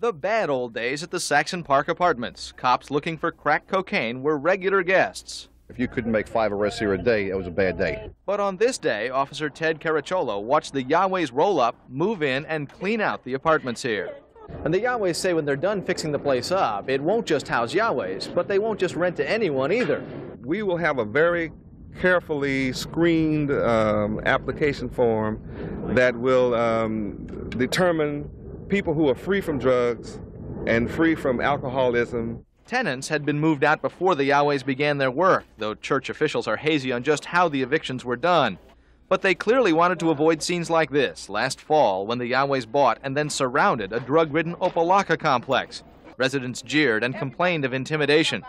The bad old days at the Saxon Park Apartments. Cops looking for crack cocaine were regular guests. If you couldn't make five arrests here a day, it was a bad day. But on this day, Officer Ted Caracciolo watched the Yahwehs roll up, move in, and clean out the apartments here. And the Yahwehs say when they're done fixing the place up, it won't just house Yahwehs, but they won't just rent to anyone either. We will have a very carefully screened um, application form that will um, determine people who are free from drugs and free from alcoholism. Tenants had been moved out before the Yahwehs began their work, though church officials are hazy on just how the evictions were done. But they clearly wanted to avoid scenes like this last fall when the Yahwehs bought and then surrounded a drug ridden Opa-locka complex. Residents jeered and complained of intimidation.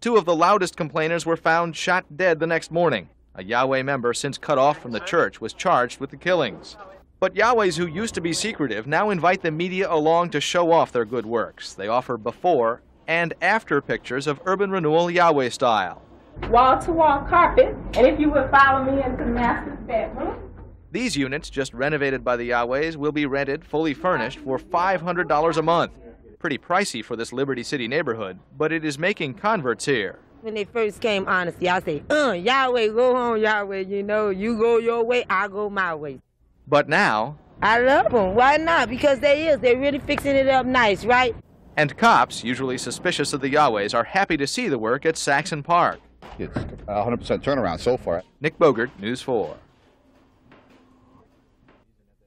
Two of the loudest complainers were found shot dead the next morning. A Yahweh member, since cut off from the church, was charged with the killings. But Yahwehs who used to be secretive now invite the media along to show off their good works. They offer before and after pictures of urban renewal Yahweh style. Wall to wall carpet, and if you would follow me into the master's bedroom. These units, just renovated by the Yahwehs, will be rented fully furnished for $500 a month. Pretty pricey for this Liberty City neighborhood, but it is making converts here. When they first came, honestly, I say, uh, Yahweh, go home, Yahweh. You know, you go your way, I go my way. But now, I love them. Why not? Because they is. They're really fixing it up nice, right? And cops, usually suspicious of the Yahwehs, are happy to see the work at Saxon Park. It's 100% turnaround so far. Nick Bogert, News 4.